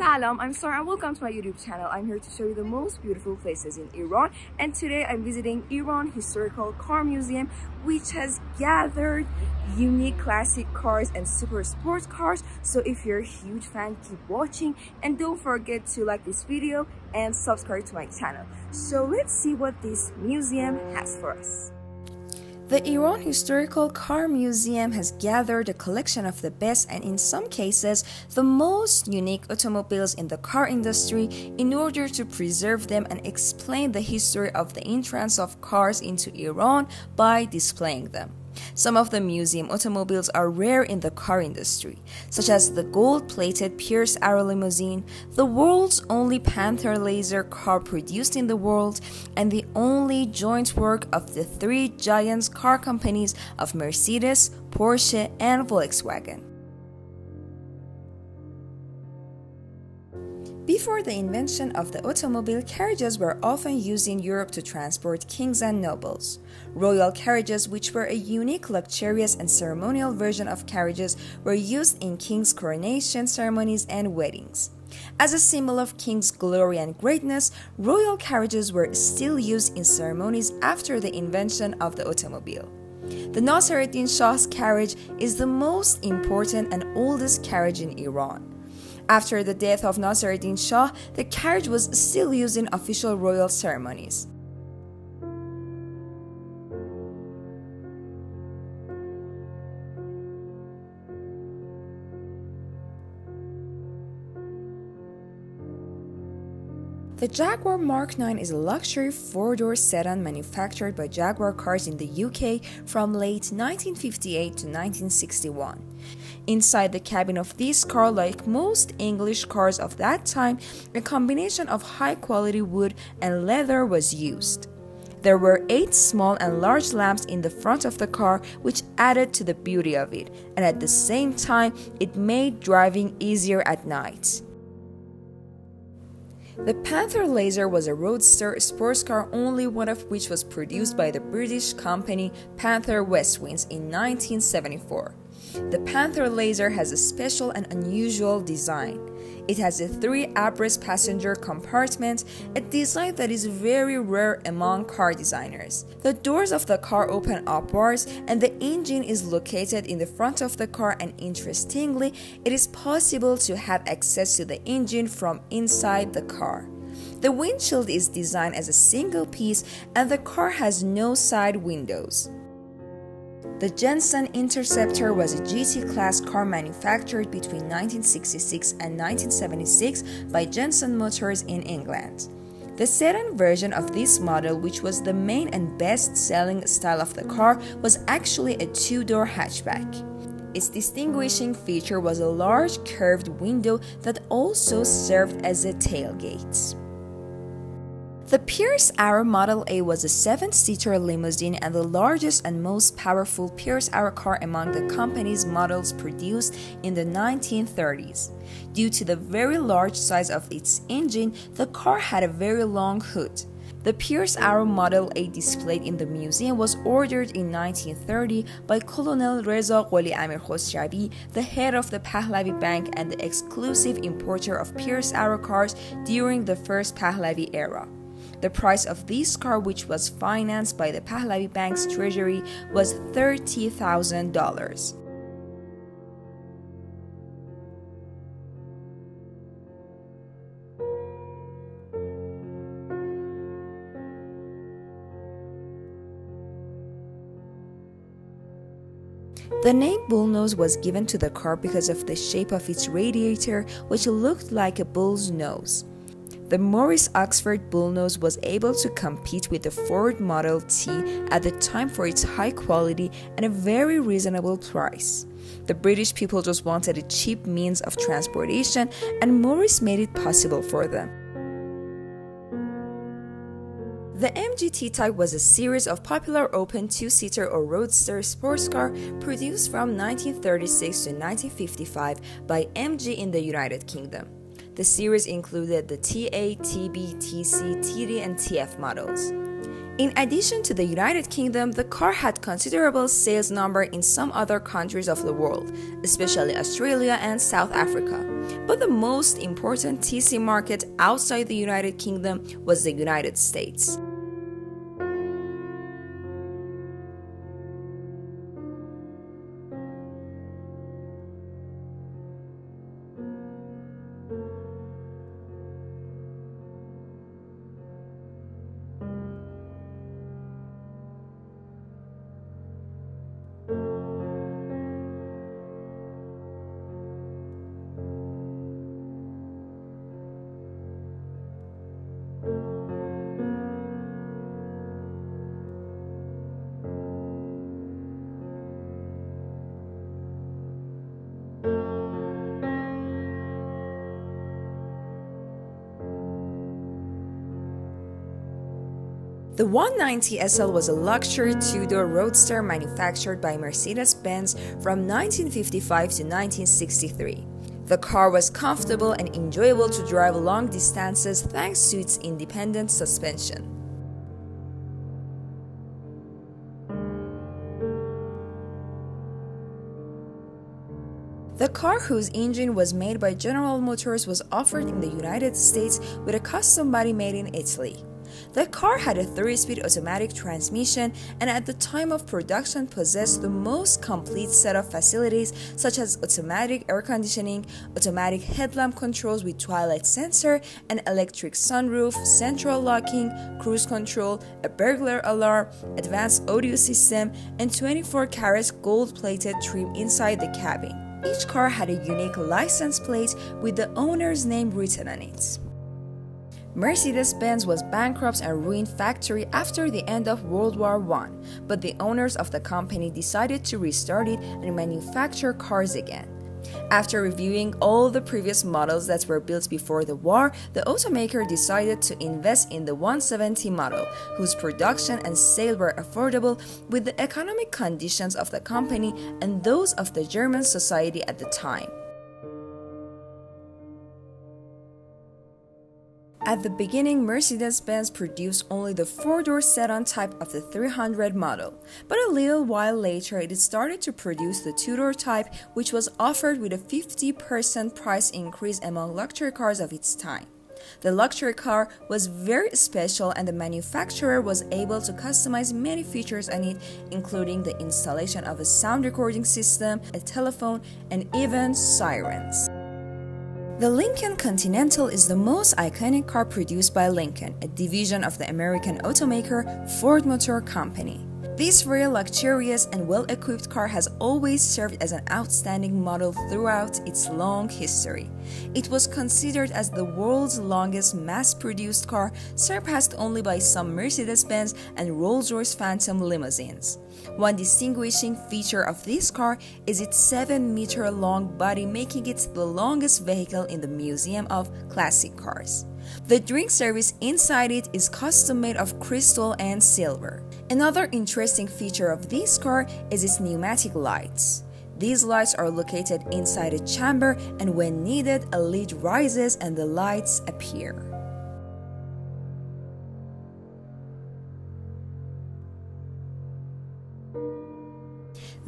Salam, I'm Sarah and welcome to my YouTube channel. I'm here to show you the most beautiful places in Iran and today I'm visiting Iran Historical Car Museum which has gathered unique classic cars and super sports cars. So if you're a huge fan, keep watching and don't forget to like this video and subscribe to my channel. So let's see what this museum has for us. The Iran Historical Car Museum has gathered a collection of the best and, in some cases, the most unique automobiles in the car industry in order to preserve them and explain the history of the entrance of cars into Iran by displaying them. Some of the museum automobiles are rare in the car industry, such as the gold plated Pierce Arrow limousine, the world's only Panther Lazer car produced in the world, and the only joint work of the three giant car companies of Mercedes, Porsche, and Volkswagen. Before the invention of the automobile, carriages were often used in Europe to transport kings and nobles. Royal carriages, which were a unique, luxurious, and ceremonial version of carriages, were used in kings' coronation ceremonies and weddings. As a symbol of king's glory and greatness, royal carriages were still used in ceremonies after the invention of the automobile. The Nasruddin Shah's carriage is the most important and oldest carriage in Iran. After the death of Nasruddin Shah, the carriage was still used in official royal ceremonies. The Jaguar Mark 9 is a luxury four-door sedan manufactured by Jaguar Cars in the UK from late 1958 to 1961. Inside the cabin of this car, like most English cars of that time, a combination of high-quality wood and leather was used. There were eight small and large lamps in the front of the car, which added to the beauty of it, and at the same time, it made driving easier at night. The Panther Lazer was a roadster sports car, only one of which was produced by the British company Panther Westwinds in 1974. The Panther Lazer has a special and unusual design. It has a three abreast passenger compartment, a design that is very rare among car designers. The doors of the car open upwards and the engine is located in the front of the car and interestingly, it is possible to have access to the engine from inside the car. The windshield is designed as a single piece and the car has no side windows. The Jensen Interceptor was a GT class car manufactured between 1966 and 1976 by Jensen Motors in England. The sedan version of this model, which was the main and best selling style of the car, was actually a two door hatchback. Its distinguishing feature was a large curved window that also served as a tailgate. The Pierce Arrow Model A was a seven seater limousine and the largest and most powerful Pierce Arrow car among the company's models produced in the 1930s. Due to the very large size of its engine, the car had a very long hood. The Pierce Arrow Model A displayed in the museum was ordered in 1930 by Colonel Reza Qoli Amir Khosravi, the head of the Pahlavi Bank and the exclusive importer of Pierce Arrow cars during the first Pahlavi era. The price of this car, which was financed by the Pahlavi Bank's treasury, was $30,000. The name Bullnose was given to the car because of the shape of its radiator, which looked like a bull's nose the Morris Oxford Bullnose was able to compete with the Ford Model T at the time for its high quality and a very reasonable price. The British people just wanted a cheap means of transportation, and Morris made it possible for them. The MGT Type was a series of popular open two-seater or roadster sports car produced from 1936 to 1955 by MG in the United Kingdom. The series included the TA, TB, TC, TD, and TF models. In addition to the United Kingdom, the car had considerable sales number in some other countries of the world, especially Australia and South Africa. But the most important TC market outside the United Kingdom was the United States. The 190 SL was a luxury two-door roadster manufactured by Mercedes-Benz from 1955 to 1963. The car was comfortable and enjoyable to drive long distances thanks to its independent suspension. The car whose engine was made by General Motors was offered in the United States with a custom body made in Italy. The car had a 3-speed automatic transmission and at the time of production possessed the most complete set of facilities such as automatic air conditioning, automatic headlamp controls with twilight sensor, an electric sunroof, central locking, cruise control, a burglar alarm, advanced audio system, and 24 karat gold-plated trim inside the cabin. Each car had a unique license plate with the owner's name written on it. Mercedes-Benz was bankrupt and ruined factory after the end of World War I, but the owners of the company decided to restart it and manufacture cars again. After reviewing all the previous models that were built before the war, the automaker decided to invest in the 170 model, whose production and sale were affordable with the economic conditions of the company and those of the German society at the time. At the beginning, Mercedes-Benz produced only the four-door sedan type of the 300 model, but a little while later it started to produce the two-door type which was offered with a 50% price increase among luxury cars of its time. The luxury car was very special and the manufacturer was able to customize many features on it including the installation of a sound recording system, a telephone, and even sirens. The Lincoln Continental is the most iconic car produced by Lincoln, a division of the American automaker Ford Motor Company. This very luxurious and well equipped car has always served as an outstanding model throughout its long history. It was considered as the world's longest mass produced car, surpassed only by some Mercedes Benz and Rolls Royce Phantom limousines. One distinguishing feature of this car is its 7 meter long body, making it the longest vehicle in the Museum of Classic Cars. The drink service inside it is custom made of crystal and silver. Another interesting feature of this car is its pneumatic lights. These lights are located inside a chamber and when needed a lid rises and the lights appear.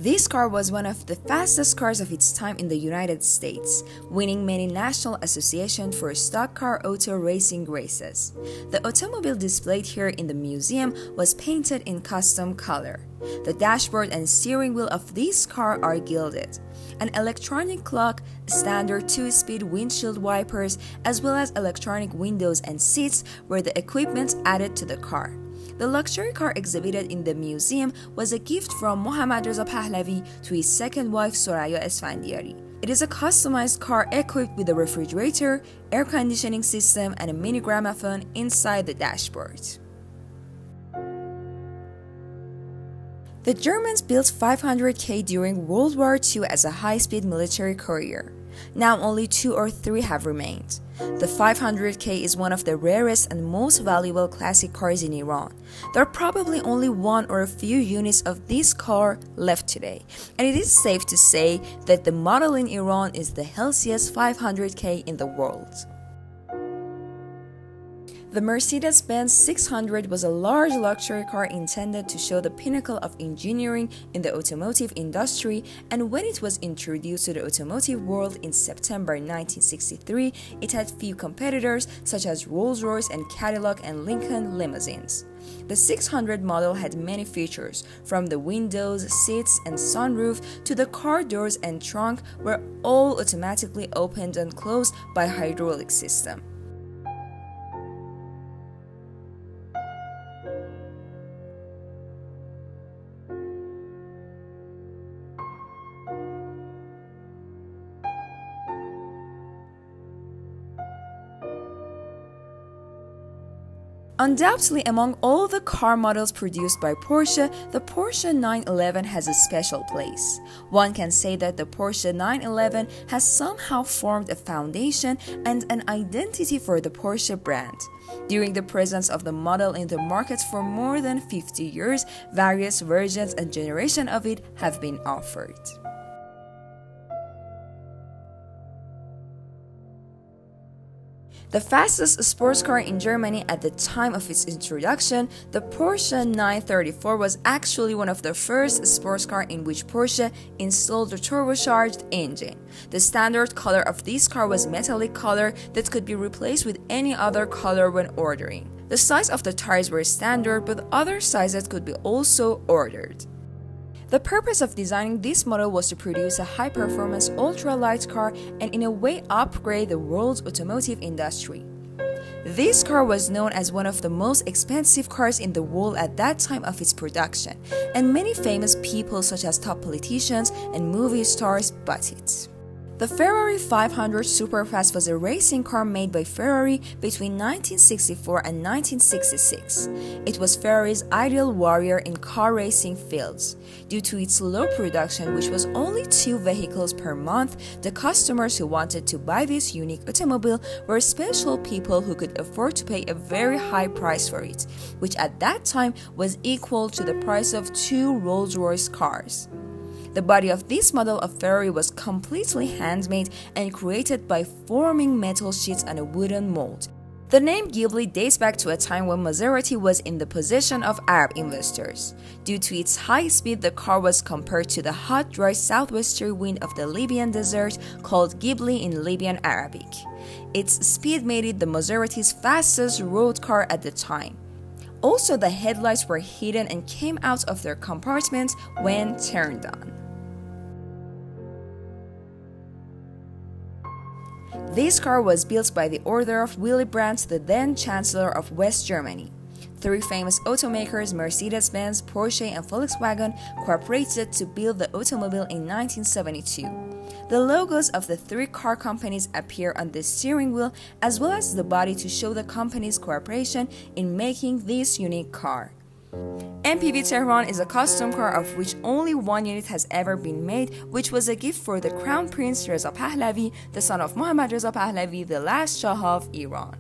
This car was one of the fastest cars of its time in the United States, winning many National Association for Stock Car Auto Racing races. The automobile displayed here in the museum was painted in custom color. The dashboard and steering wheel of this car are gilded. An electronic clock, standard two-speed windshield wipers, as well as electronic windows and seats were the equipment added to the car. The luxury car exhibited in the museum was a gift from Mohammad Reza Pahlavi to his second wife Soraya Esfandiari. It is a customized car equipped with a refrigerator, air conditioning system, and a mini gramophone inside the dashboard. The Germans built 500K during World War II as a high speed military courier. Now only two or three have remained. The 500K is one of the rarest and most valuable classic cars in Iran. There are probably only one or a few units of this car left today, and it is safe to say that the model in Iran is the healthiest 500K in the world. The Mercedes Benz 600 was a large luxury car intended to show the pinnacle of engineering in the automotive industry, and when it was introduced to the automotive world in September 1963, it had few competitors such as Rolls Royce and Cadillac and Lincoln limousines. The 600 model had many features, from the windows, seats, and sunroof to the car doors and trunk were all automatically opened and closed by hydraulic system. Undoubtedly, among all the car models produced by Porsche, the Porsche 911 has a special place. One can say that the Porsche 911 has somehow formed a foundation and an identity for the Porsche brand. During the presence of the model in the market for more than 50 years, various versions and generations of it have been offered. The fastest sports car in Germany at the time of its introduction, the Porsche 934 was actually one of the first sports car in which Porsche installed a turbocharged engine. The standard color of this car was metallic color that could be replaced with any other color when ordering. The size of the tires were standard, but other sizes could be also ordered. The purpose of designing this model was to produce a high performance ultra light car and in a way upgrade the world's automotive industry. This car was known as one of the most expensive cars in the world at that time of its production, and many famous people such as top politicians and movie stars bought it. The Ferrari 500 Superfast was a racing car made by Ferrari between 1964 and 1966. It was Ferrari's ideal warrior in car racing fields. Due to its low production, which was only two vehicles per month, the customers who wanted to buy this unique automobile were special people who could afford to pay a very high price for it, which at that time was equal to the price of two Rolls Royce cars. The body of this model of Ferrari was completely handmade and created by forming metal sheets on a wooden mold. The name Ghibli dates back to a time when Maserati was in the possession of Arab investors. Due to its high speed, the car was compared to the hot, dry southwesterly wind of the Libyan desert called Ghibli in Libyan Arabic. Its speed made it the Maserati's fastest road car at the time. Also, the headlights were hidden and came out of their compartments when turned on. This car was built by the order of Willy Brandt, the then Chancellor of West Germany. Three famous automakers, Mercedes Benz, Porsche, and Volkswagen, cooperated to build the automobile in 1972. The logos of the three car companies appear on the steering wheel as well as the body to show the company's cooperation in making this unique car. MPV Tehran is a custom car of which only one unit has ever been made, which was a gift for the Crown Prince Reza Pahlavi, the son of Mohammad Reza Pahlavi, the last Shah of Iran.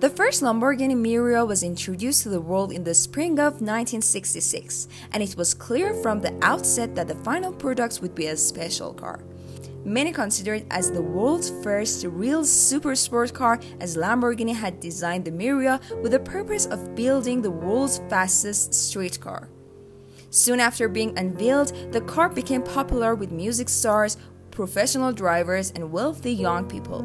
The first Lamborghini Miura was introduced to the world in the spring of 1966, and it was clear from the outset that the final product would be a special car. Many consider it as the world's first real super sport car, as Lamborghini had designed the Miura with the purpose of building the world's fastest street car. Soon after being unveiled, the car became popular with music stars, professional drivers, and wealthy young people.